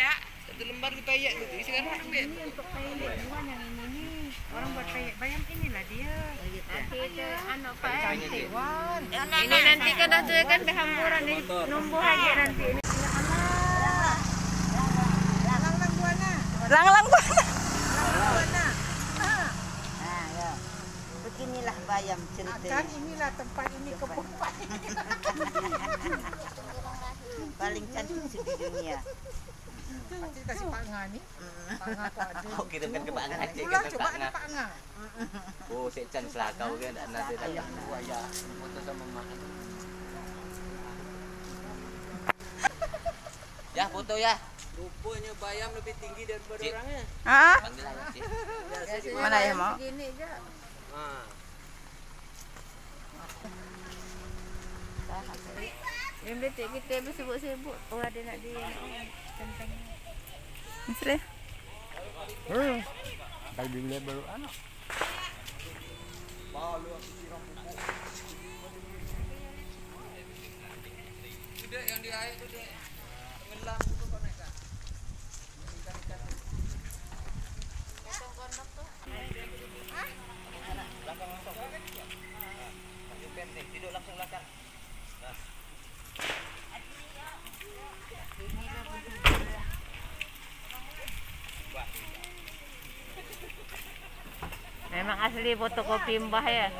ya. Satu lembar dipayek gitu isi kan orang ini untuk payek bukan yang ini nih. Orang buat payek bayam inilah dia. Anak ini nanti kan dah tuh kan berhamburan nih. Numbu aja nanti ini. Lang-lang buana. Nah, beginilah bayam cerita. kan inilah tempat ini kebun paling cantik di dunia. Pasti kasih Pak Nga ni. Pak Nga tu ada. Oh, kita kan ke Pak Nga Pulang coba Pak ada Nga. Pak Nga. Oh, Chan selakau kan tak. Buaya foto sama mak. Ya, foto ya. Rupanya bayam lebih tinggi daripada orangnya. Ah, mana ya mau? Gini je. Ha. Yang kita bersibuk-sibuk. Oh ada nak di tentang Misri. Dek yang di air tu dek. Tenggelam tu kau naik kan. Memang asli fotokopi mbah ya.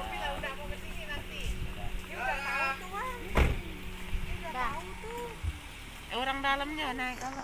Orang dalamnya naik kalau